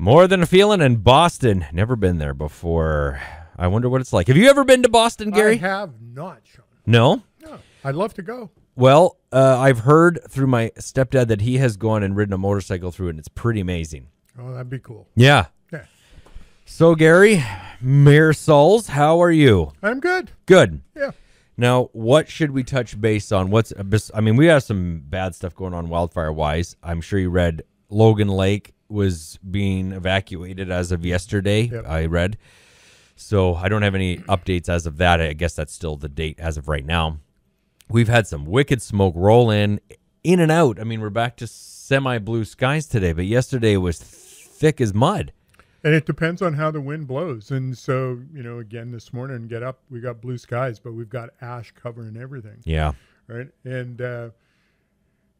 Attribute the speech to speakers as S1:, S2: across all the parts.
S1: More than a feeling in Boston. Never been there before. I wonder what it's like. Have you ever been to Boston, Gary?
S2: I have not, Shaun.
S1: no.
S2: No, I'd love to go.
S1: Well, uh, I've heard through my stepdad that he has gone and ridden a motorcycle through it, and it's pretty amazing.
S2: Oh, that'd be cool.
S1: Yeah.
S2: Yeah,
S1: So, Gary, Mayor Sulz, how are you?
S2: I'm good.
S1: Good.
S2: Yeah.
S1: Now, what should we touch base on? What's I mean, we have some bad stuff going on wildfire wise. I'm sure you read Logan Lake was being evacuated as of yesterday.
S2: Yep.
S1: I read. So I don't have any updates as of that. I guess that's still the date as of right now. We've had some wicked smoke roll in, in and out. I mean, we're back to semi blue skies today, but yesterday was thick as mud.
S2: And it depends on how the wind blows. And so, you know, again, this morning, get up, we got blue skies, but we've got ash covering everything.
S1: Yeah.
S2: right? And uh,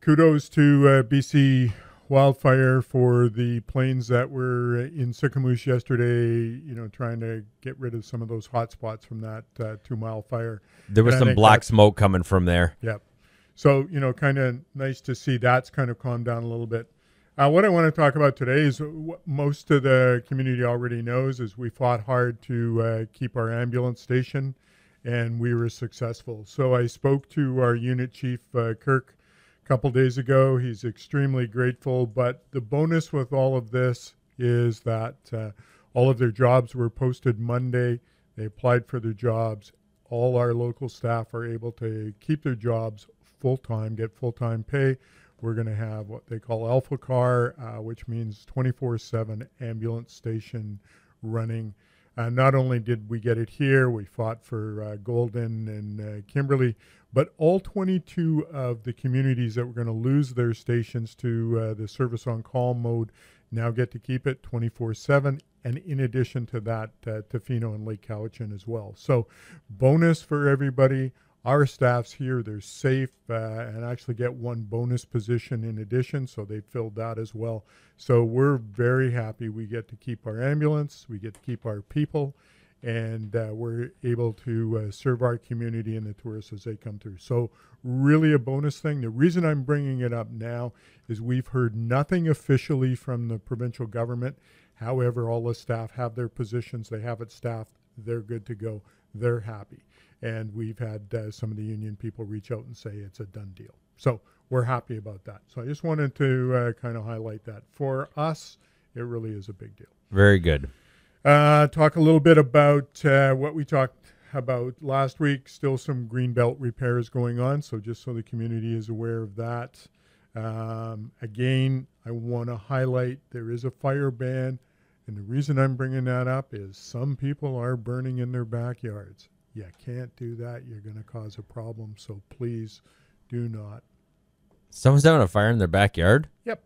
S2: kudos to uh, BC Wildfire for the planes that were in Sicamous yesterday. You know, trying to get rid of some of those hot spots from that uh, two mile fire.
S1: There was
S2: And
S1: some black smoke coming from there.
S2: Yep. So you know, kind of nice to see that's kind of calmed down a little bit. Uh, what I want to talk about today is what most of the community already knows is we fought hard to uh, keep our ambulance station, and we were successful. So I spoke to our unit chief uh, Kirk couple days ago. He's extremely grateful. But the bonus with all of this is that uh, all of their jobs were posted Monday. They applied for their jobs. All our local staff are able to keep their jobs full time, get full time pay. We're going to have what they call Alpha Car, uh, which means 24 7 ambulance station running. Uh, not only did we get it here, we fought for uh, Golden and uh, Kimberley, but all 22 of the communities that were going to lose their stations to uh, the service on call mode now get to keep it 24 7. And in addition to that, uh, Tofino and Lake Cowichan as well. So, bonus for everybody. Our staff's here, they're safe, uh, and actually get one bonus position in addition, so they filled that as well. So we're very happy we get to keep our ambulance, we get to keep our people, and uh, we're able to uh, serve our community and the tourists as they come through. So, really a bonus thing. The reason I'm bringing it up now is we've heard nothing officially from the provincial government. However, all the staff have their positions, they have it staffed, they're good to go, they're happy. And we've had uh, some of the union people reach out and say it's a done deal. So, we're happy about that. So, I just wanted to uh, kind of highlight that. For us, it really is a big deal.
S1: Very good.
S2: Uh, talk a little bit about uh, what we talked about last week. Still some green belt repairs going on, so just so the community is aware of that. Um, again, I want to highlight there is a fire ban, and the reason I'm bringing that up is some people are burning in their backyards. You can't do that. You're going to cause a problem. So please do not.
S1: Someone's having a fire in their backyard.
S2: Yep.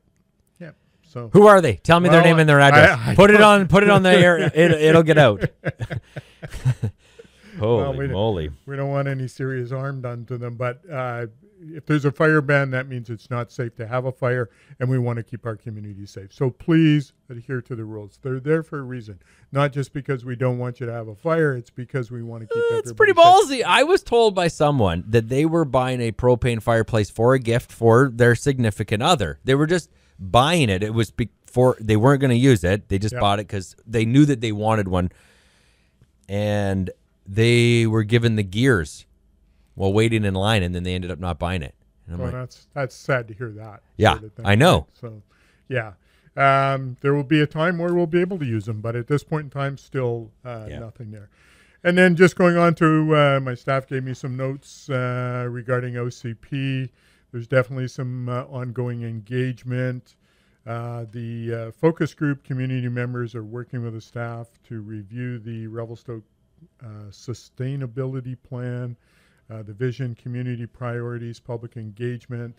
S2: Yep. So
S1: Who are they? Tell me their name and their address.
S2: I- I
S1: put it on. Put it on the air. It, it'll get out. Holy
S2: we don't-
S1: moly!
S2: we don't want any serious harm done to them. But uh, if there's a fire ban, that means it's not safe to have a fire, and we want to keep our community safe. So please adhere to the rules. They're there for a reason, not just because we don't want you to have a fire. It's because we want to keep.
S1: It's
S2: everybody
S1: pretty
S2: safe.
S1: ballsy. I was told by someone that they were buying a propane fireplace for a gift for their significant other. They were just buying it. It was before they weren't going to use it. They just
S2: Yep.
S1: bought it because they knew that they wanted one, and they were given the gears while waiting in line, and then they ended up not buying it. And I'm
S2: Well,
S1: like,
S2: that's that's sad to hear that.
S1: Yeah,
S2: sort of
S1: I know.
S2: So, yeah, um, there will be a time where we'll be able to use them, but at this point in time, still uh,
S1: Yeah.
S2: nothing there. And then just going on to uh, my staff gave me some notes uh, regarding OCP. There's definitely some uh, ongoing engagement. Uh, the uh, focus group community members are working with the staff to review the Revelstoke uh, sustainability plan, uh, the vision, community priorities, public engagement.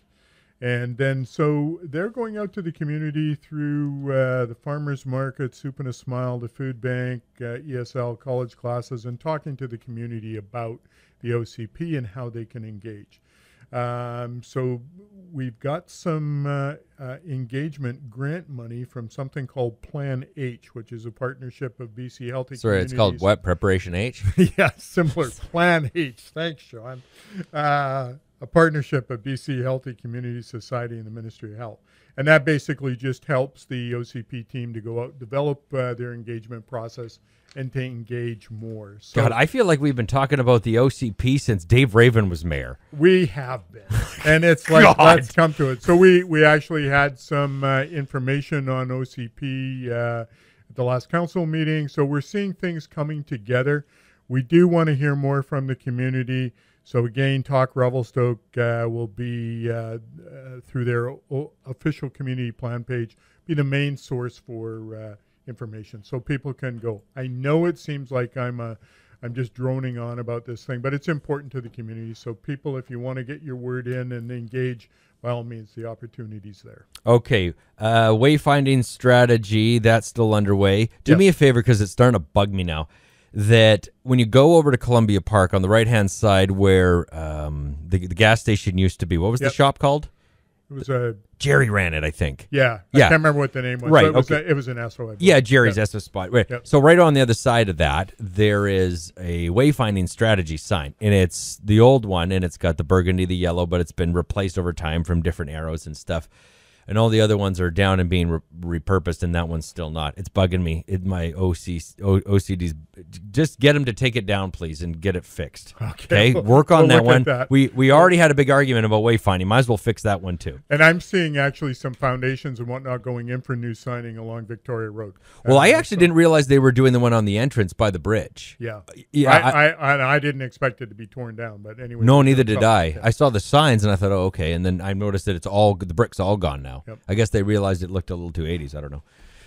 S2: And then, so they're going out to the community through uh, the farmers market, Soup and a Smile, the food bank, uh, ESL, college classes, and talking to the community about the OCP and how they can engage. Um, so we've got some uh, uh, engagement grant money from something called Plan H, which is a partnership of BC Healthy
S1: sorry, it's called what? Preparation H.
S2: yeah, similar. Plan H. Thanks, Shaun. Uh, a partnership of BC Healthy Community Society and the Ministry of Health. and that basically just helps the OCP team to go out, develop uh, their engagement process, and to engage more. So
S1: God, I feel like we've been talking about the OCP since Dave Raven was mayor.
S2: we have been, and it's like let's come to it. So we we actually had some uh, information on OCP uh, at the last council meeting. So we're seeing things coming together. We do want to hear more from the community. So again, Talk Revelstoke uh, will be uh, uh, through their o- official community plan page, be the main source for uh, information, so people can go. I know it seems like I'm a, I'm just droning on about this thing, but it's important to the community. So people, if you want to get your word in and engage, by all means, the opportunity's there.
S1: Okay, uh, wayfinding strategy that's still underway. Do
S2: Yes.
S1: me a favor because it's starting to bug me now. That when you go over to Columbia Park on the right hand side where um, the, the gas station used to be, what was
S2: Yep.
S1: the shop called?
S2: It was a
S1: Jerry ran it, I think.
S2: yeah, I
S1: Yeah.
S2: can't remember what the name was.
S1: Right,
S2: It was,
S1: okay.
S2: a, it was an Esso.
S1: Yeah, Jerry's
S2: Yeah.
S1: Esso spot. Right.
S2: Yep.
S1: So right on the other side of that, there is a wayfinding strategy sign, and it's the old one, and it's got the burgundy, the yellow, but it's been replaced over time from different arrows and stuff. And all the other ones are down and being re- repurposed, and that one's still not. It's bugging me. It, my OC, O, OCD's. Just get them to take it down, please, and get it fixed.
S2: Okay.
S1: Okay. Work on
S2: We'll
S1: that one.
S2: that.
S1: We we already had a big argument about wayfinding. Might as well fix that one too.
S2: And I'm seeing actually some foundations and whatnot going in for new signing along Victoria Road.
S1: Well, I
S2: Uh,
S1: actually
S2: so-
S1: didn't realize they were doing the one on the entrance by the bridge.
S2: Yeah.
S1: Yeah,
S2: I,
S1: I-
S2: I, I, didn't expect it to be torn down, but anyway.
S1: No, neither
S2: did
S1: did. I. I saw the signs and I thought, oh, okay. And then I noticed that it's all the bricks all gone now.
S2: Yep.
S1: I guess they realized it looked a little too 80s. I don't know.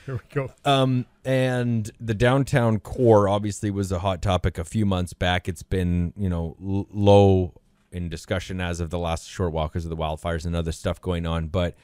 S2: Here we go.
S1: Um, and the downtown core obviously was a hot topic a few months back. It's been you know low in discussion as of the last short while because of the wildfires and other stuff going on. But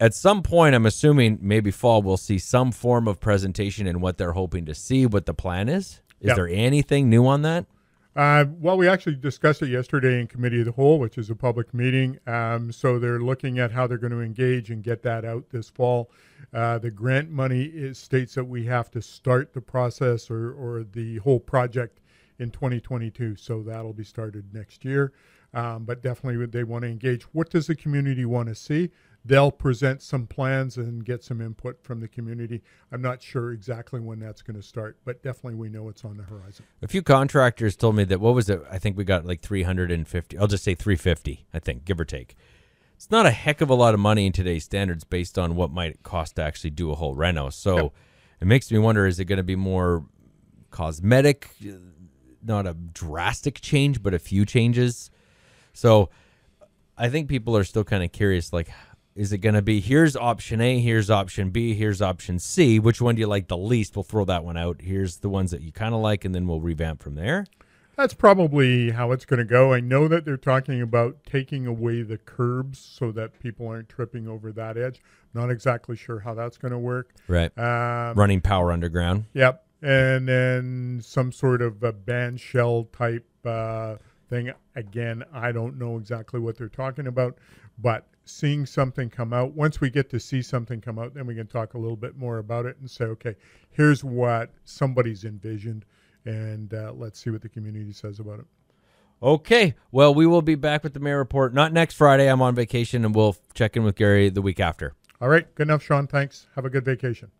S1: at some point, I'm assuming maybe fall, we'll see some form of presentation and what they're hoping to see, what the plan is. Is
S2: Yep.
S1: there anything new on that?
S2: Uh, well, we actually discussed it yesterday in Committee of the Whole, which is a public meeting. Um, so they're looking at how they're going to engage and get that out this fall. Uh, the grant money is, states that we have to start the process or, or the whole project in 2022. So that'll be started next year. Um, but definitely they want to engage. What does the community want to see? They'll present some plans and get some input from the community. I'm not sure exactly when that's going to start, but definitely we know it's on the horizon.
S1: A few contractors told me that what was it? I think we got like 350. I'll just say 350, I think, give or take. It's not a heck of a lot of money in today's standards based on what might it cost to actually do a whole reno. So
S2: Yep.
S1: it makes me wonder is it going to be more cosmetic, not a drastic change, but a few changes? So I think people are still kind of curious like is it going to be here's option A, here's option B, here's option C. Which one do you like the least? We'll throw that one out. Here's the ones that you kind of like, and then we'll revamp from there.
S2: That's probably how it's going to go. I know that they're talking about taking away the curbs so that people aren't tripping over that edge. Not exactly sure how that's going to work.
S1: Right.
S2: Um,
S1: Running power underground.
S2: Yep. And then some sort of a band shell type uh, thing. Again, I don't know exactly what they're talking about, but seeing something come out, once we get to see something come out, then we can talk a little bit more about it and say, okay, here's what somebody's envisioned, and uh, let's see what the community says about it.
S1: Okay. Well, we will be back with the mayor report. Not next Friday. I'm on vacation, and we'll check in with Gary the week after.
S2: All right. Good enough, Shaun. Thanks. Have a good vacation.